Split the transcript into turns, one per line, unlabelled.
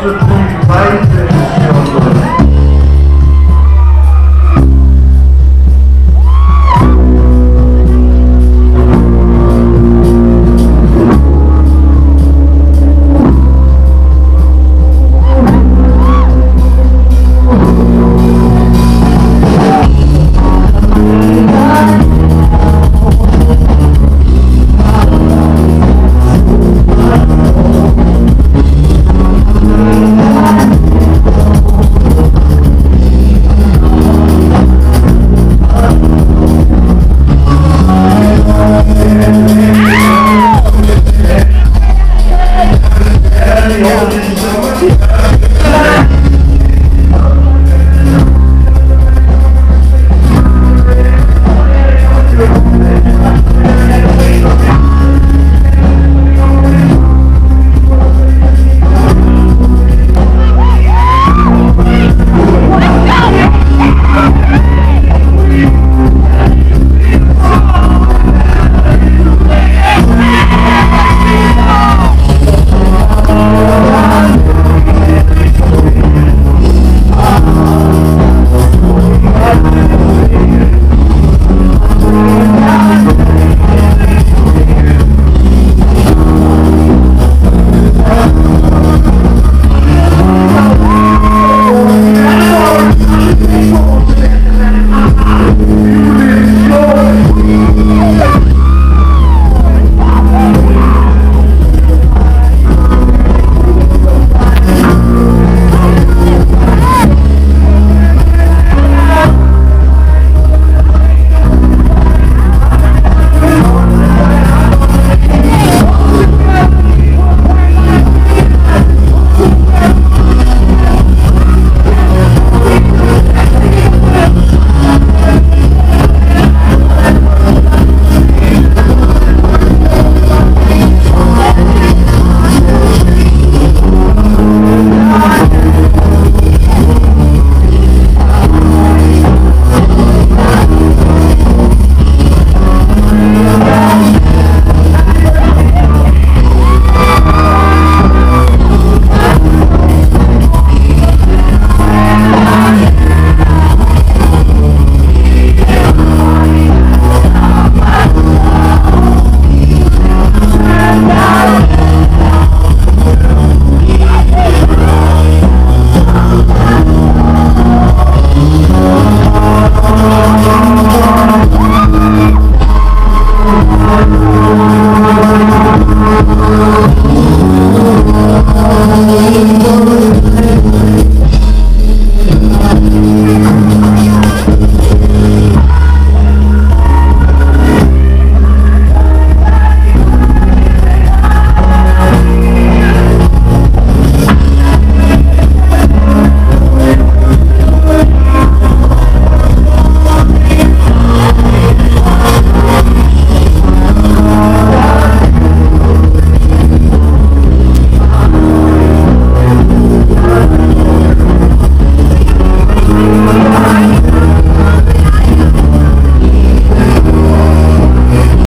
nosso bem,